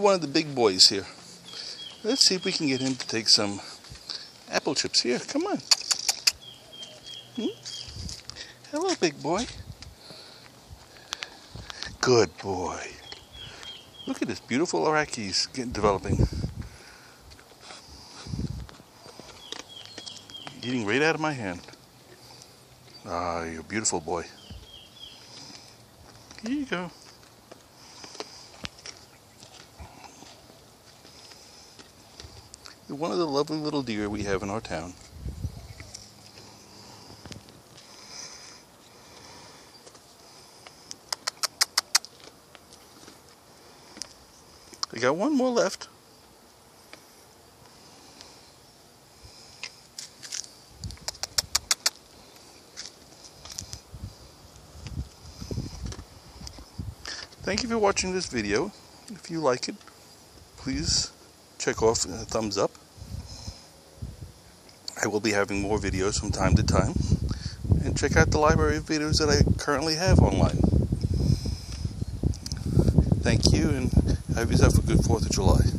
One of the big boys here. Let's see if we can get him to take some apple chips. Here, come on. Hmm? Hello, big boy. Good boy. Look at this beautiful Iraqis developing. Eating right out of my hand. Ah, you're a beautiful boy. Here you go. One of the lovely little deer we have in our town. We got one more left. Thank you for watching this video. If you like it, please check off a thumbs up. I will be having more videos from time to time. And check out the library of videos that I currently have online. Thank you and have yourself a good 4th of July.